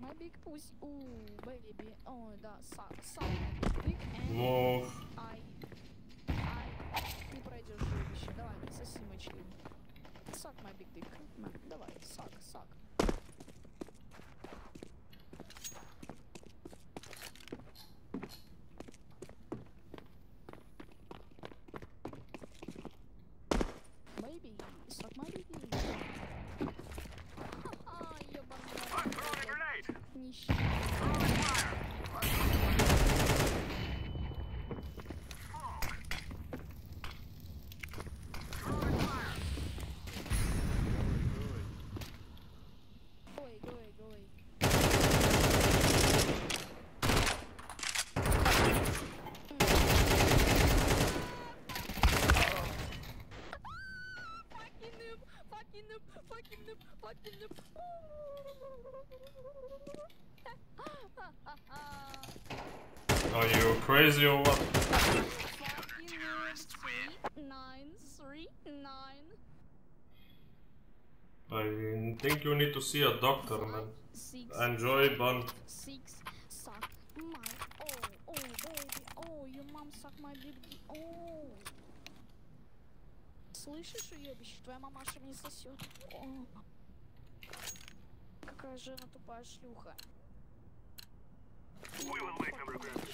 my big pussy. Ooh, baby. Oh, да, suck, suck my big dick Ну, I... I... Не пройдешь жилище. Давай, соси мой член. Suck my big dick. На, давай, suck, suck. Baby, suck my baby. Fucking noob, fucking noob, fucking noob. are you crazy or what? Fucking noob, three, nine, three, nine. I think you need to see a doctor, man. Six, Enjoy, bun. six, suck my, oh, oh, baby, oh, your mom suck my big oh. Слышишь, уебище, твоя мамаша мне сосет. Какая же она тупая шлюха. We will make them regret.